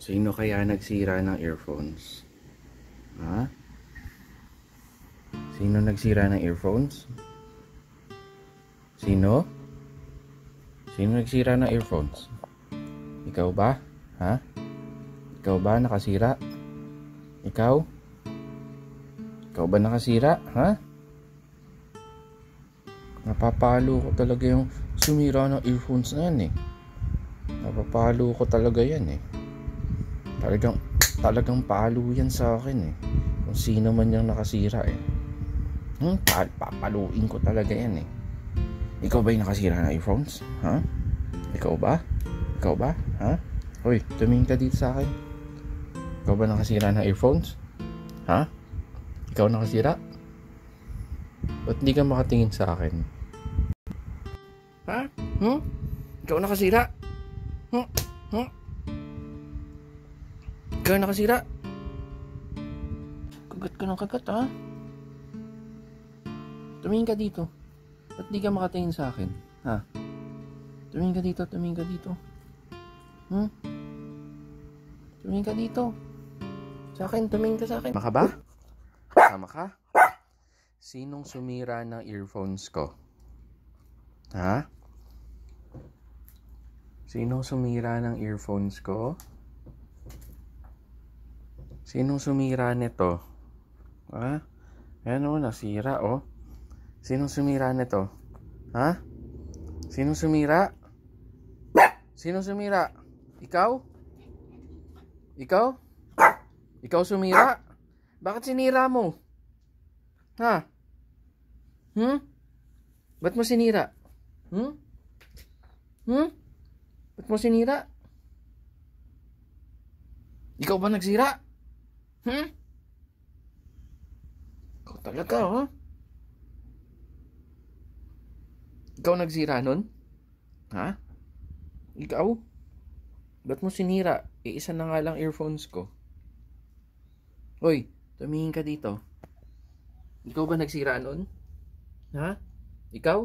Sino kaya nagsira ng earphones? Ha? Sino nagsira ng earphones? Sino? Sino nagsira ng earphones? Ikaw ba? Ha? Ikaw ba nakasira? Ikaw? Ikaw ba nakasira? Ha? Napapalo ko talaga yung sumira ng earphones na yan eh. Napapalo ko talaga yan eh. Talagang, talagang palo yan sa akin eh. Kung sino man yung nakasira eh. Hmm, pa papaluin ko talaga yan eh. Ikaw ba yung nakasira ng earphones? Ha? Ikaw ba? Ikaw ba? Ha? Hoy, tumingin ka dito sa akin. Ikaw ba nakasira ng earphones? Ha? Ikaw nakasira? Ba't hindi ka makatingin sa akin? Ha? Hmm? Ikaw nakasira? Hmm? Hmm? Ikaw nakasira? Kagat ka ng kagat ha? Tumingin ka dito. Ba't di ka makatingin sa akin? Ha? Tumingin ka dito, tumingin ka dito. Hmm? Tumingin ka dito. Sa akin, tumingin ka sa akin. Maka ba? Tama ka? Sinong sumira ng earphones ko? Ha? Sinong sumira ng earphones ko? Sinong sumira nito? Ha? Ayan o, nasira o. Sinong sumira nito? Ha? Sinong sumira? Sinong sumira? Ikaw? Ikaw? Ikaw sumira? Bakit sinira mo? Ha? Hmm? Ba't mo sinira? Hmm? Hmm? Ba't mo sinira? Ikaw ba nagsira? Hmm? Ikaw talaga, ha? Ikaw nagsira nun? Ha? Ikaw? Ba't mo sinira? Iisa na nga lang earphones ko. Hoy, tumingin ka dito. Ikaw ba nagsira nun? Ha? Ikaw?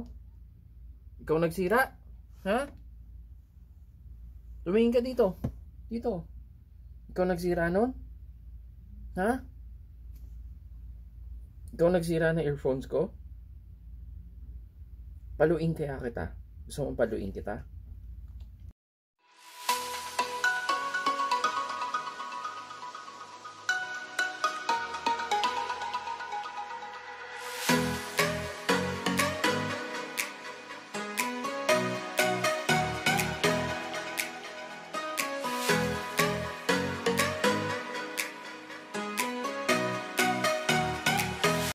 Ikaw nagsira? Ha? Tumingin ka dito. Dito. Ikaw nagsira nun? Ha? Ikaw nagsira ng earphones ko? Paluin kaya kita. Gusto mong paluin kita?